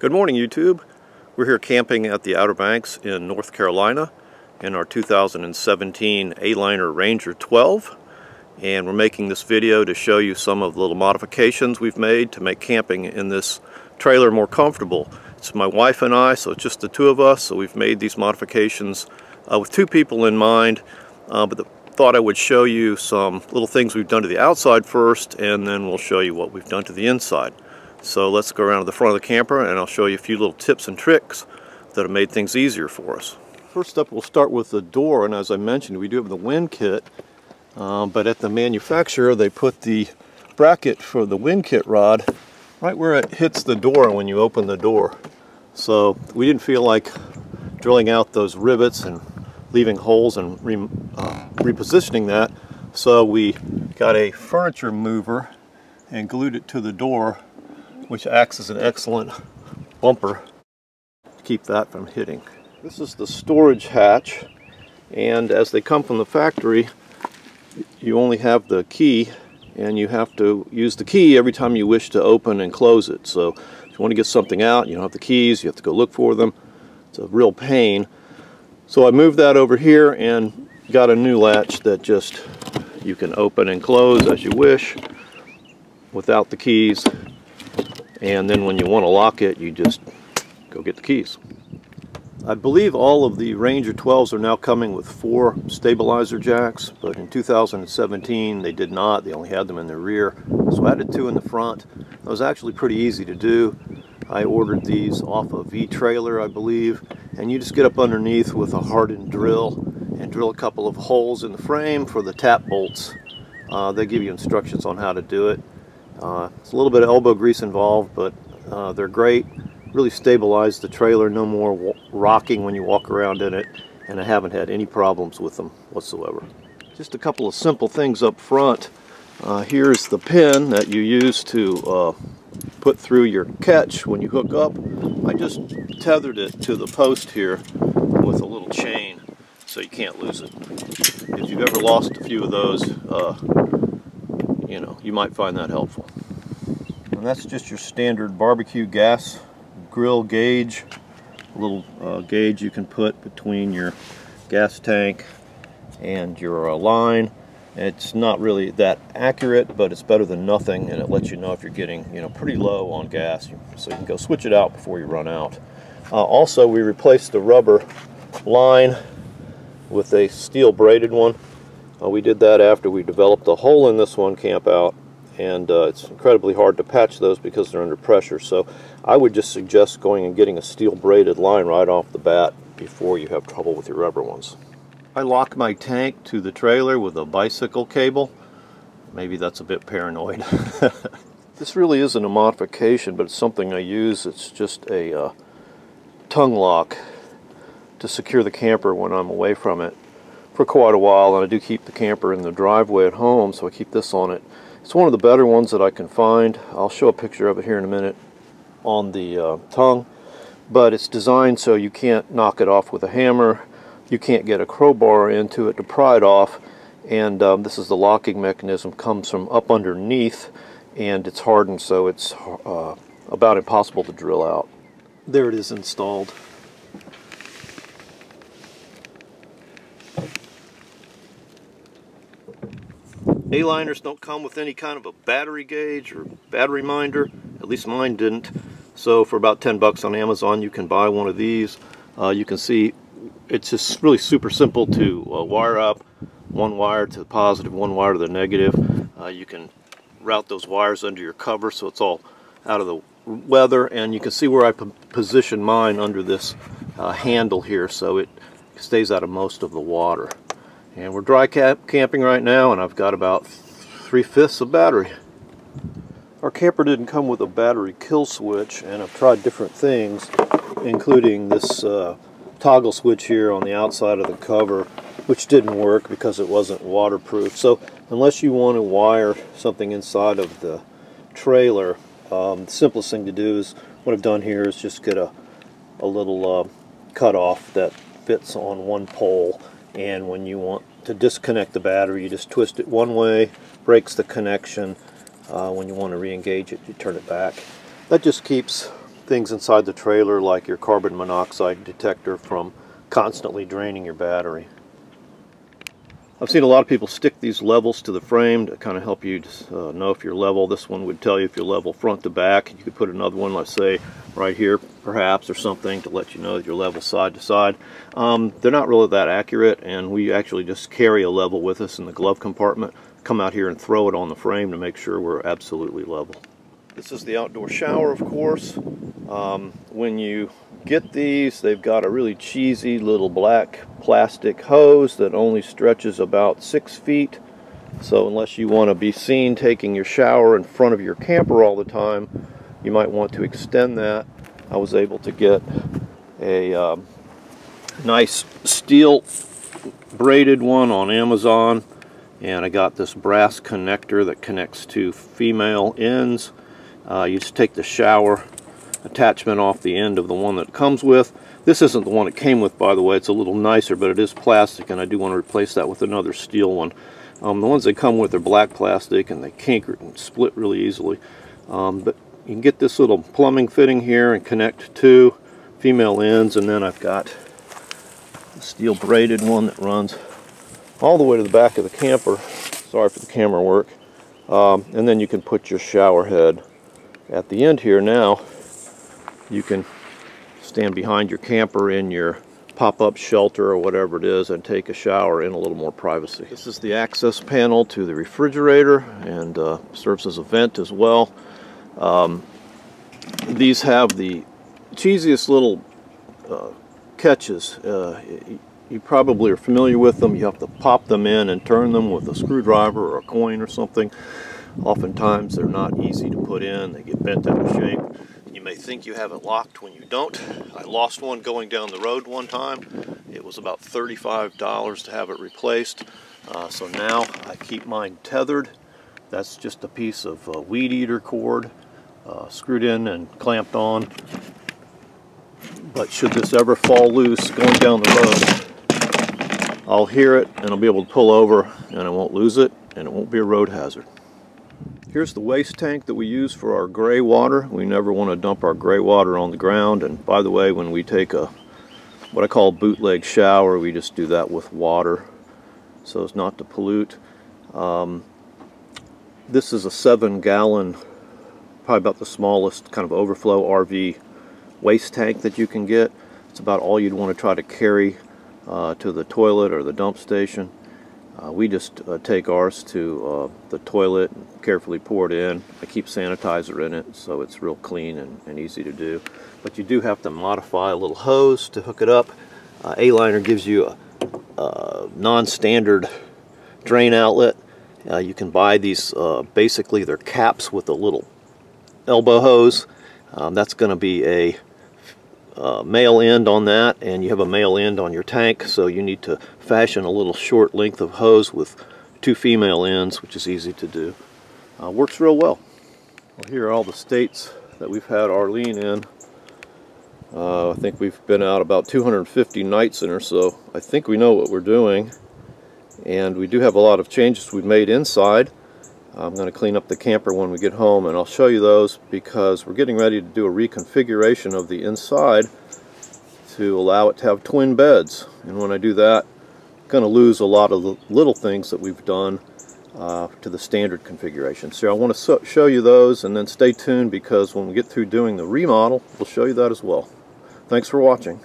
Good morning YouTube. We're here camping at the Outer Banks in North Carolina in our 2017 Aliner Ranger 12 and we're making this video to show you some of the little modifications we've made to make camping in this trailer more comfortable. It's my wife and I so it's just the two of us so we've made these modifications uh, with two people in mind uh, but the, thought I would show you some little things we've done to the outside first and then we'll show you what we've done to the inside. So let's go around to the front of the camper and I'll show you a few little tips and tricks that have made things easier for us. First up we'll start with the door and as I mentioned we do have the wind kit um, but at the manufacturer they put the bracket for the wind kit rod right where it hits the door when you open the door. So we didn't feel like drilling out those rivets and leaving holes and re, uh, repositioning that so we got a furniture mover and glued it to the door which acts as an excellent bumper to keep that from hitting. This is the storage hatch and as they come from the factory you only have the key and you have to use the key every time you wish to open and close it. So if you want to get something out, you don't have the keys, you have to go look for them. It's a real pain. So I moved that over here and got a new latch that just you can open and close as you wish without the keys and then when you want to lock it you just go get the keys. I believe all of the Ranger 12s are now coming with four stabilizer jacks but in 2017 they did not. They only had them in the rear. So I added two in the front. That was actually pretty easy to do. I ordered these off of eTrailer I believe and you just get up underneath with a hardened drill and drill a couple of holes in the frame for the tap bolts. Uh, they give you instructions on how to do it uh, it's a little bit of elbow grease involved, but uh, they're great. Really stabilize the trailer, no more rocking when you walk around in it, and I haven't had any problems with them whatsoever. Just a couple of simple things up front. Uh, here's the pin that you use to uh, put through your catch when you hook up. I just tethered it to the post here with a little chain so you can't lose it. If you've ever lost a few of those, uh, you know, you might find that helpful. And that's just your standard barbecue gas grill gauge, a little uh, gauge you can put between your gas tank and your uh, line. It's not really that accurate, but it's better than nothing, and it lets you know if you're getting, you know, pretty low on gas, so you can go switch it out before you run out. Uh, also, we replaced the rubber line with a steel braided one. Uh, we did that after we developed a hole in this one camp out and uh, it's incredibly hard to patch those because they're under pressure. So I would just suggest going and getting a steel braided line right off the bat before you have trouble with your rubber ones. I lock my tank to the trailer with a bicycle cable. Maybe that's a bit paranoid. This really isn't a modification but it's something I use. It's just a uh, tongue lock to secure the camper when I'm away from it for quite a while and I do keep the camper in the driveway at home so I keep this on it. It's one of the better ones that I can find. I'll show a picture of it here in a minute on the uh, tongue but it's designed so you can't knock it off with a hammer you can't get a crowbar into it to pry it off and um, this is the locking mechanism comes from up underneath and it's hardened so it's uh, about impossible to drill out. There it is installed. Aliners don't come with any kind of a battery gauge or battery minder. At least mine didn't. So for about 10 bucks on Amazon you can buy one of these. Uh, you can see it's just really super simple to uh, wire up. One wire to the positive, one wire to the negative. Uh, you can route those wires under your cover so it's all out of the weather and you can see where I position mine under this uh, handle here so it stays out of most of the water. And we're dry camp camping right now and I've got about three-fifths of battery. Our camper didn't come with a battery kill switch and I've tried different things including this uh, toggle switch here on the outside of the cover which didn't work because it wasn't waterproof. So unless you want to wire something inside of the trailer, um, the simplest thing to do is what I've done here is just get a, a little uh, cutoff that fits on one pole and when you want to disconnect the battery you just twist it one way breaks the connection uh, when you want to re-engage it you turn it back that just keeps things inside the trailer like your carbon monoxide detector from constantly draining your battery. I've seen a lot of people stick these levels to the frame to kind of help you uh, know if you're level. This one would tell you if you're level front to back. You could put another one, let's say, right here, perhaps, or something to let you know that you're level side to side. Um, they're not really that accurate, and we actually just carry a level with us in the glove compartment, come out here and throw it on the frame to make sure we're absolutely level. This is the outdoor shower, of course. Um, when you get these, they've got a really cheesy little black plastic hose that only stretches about six feet. So unless you want to be seen taking your shower in front of your camper all the time, you might want to extend that. I was able to get a um, nice steel braided one on Amazon and I got this brass connector that connects to female ends uh, you just take the shower attachment off the end of the one that comes with. This isn't the one it came with, by the way. It's a little nicer, but it is plastic, and I do want to replace that with another steel one. Um, the ones they come with are black plastic, and they kink and split really easily. Um, but you can get this little plumbing fitting here and connect two female ends, and then I've got a steel braided one that runs all the way to the back of the camper. Sorry for the camera work. Um, and then you can put your shower head at the end here now you can stand behind your camper in your pop-up shelter or whatever it is and take a shower in a little more privacy. This is the access panel to the refrigerator and uh, serves as a vent as well. Um, these have the cheesiest little uh, catches. Uh, you probably are familiar with them. You have to pop them in and turn them with a screwdriver or a coin or something. Oftentimes they're not easy to put in. They get bent out of shape. You may think you have it locked when you don't. I lost one going down the road one time. It was about $35 to have it replaced. Uh, so now I keep mine tethered. That's just a piece of uh, weed eater cord uh, screwed in and clamped on. But should this ever fall loose going down the road, I'll hear it and I'll be able to pull over and I won't lose it and it won't be a road hazard. Here's the waste tank that we use for our gray water. We never want to dump our gray water on the ground. And by the way, when we take a what I call bootleg shower, we just do that with water so as not to pollute. Um, this is a seven gallon, probably about the smallest kind of overflow RV waste tank that you can get. It's about all you'd want to try to carry uh, to the toilet or the dump station. Uh, we just uh, take ours to uh, the toilet and carefully pour it in. I keep sanitizer in it so it's real clean and, and, easy to do. But you do have to modify a little hose to hook it up. Uh, Aliner gives you a, a non-standard drain outlet. Uh, you can buy these, basically they're caps with a little elbow hose. Um, that's going to be a uh, male end on that and you have a male end on your tank so you need to fashion a little short length of hose with two female ends which is easy to do. Uh, works real well. well. Here are all the states that we've had Arlene in. Uh, I think we've been out about 250 nights in her so I think we know what we're doing and we do have a lot of changes we've made inside. I'm going to clean up the camper when we get home and I'll show you those because we're getting ready to do a reconfiguration of the inside to allow it to have twin beds and when I do that I'm going to lose a lot of the little things that we've done uh, to the standard configuration. So I want to so show you those and then stay tuned because when we get through doing the remodel we'll show you that as well. Thanks for watching.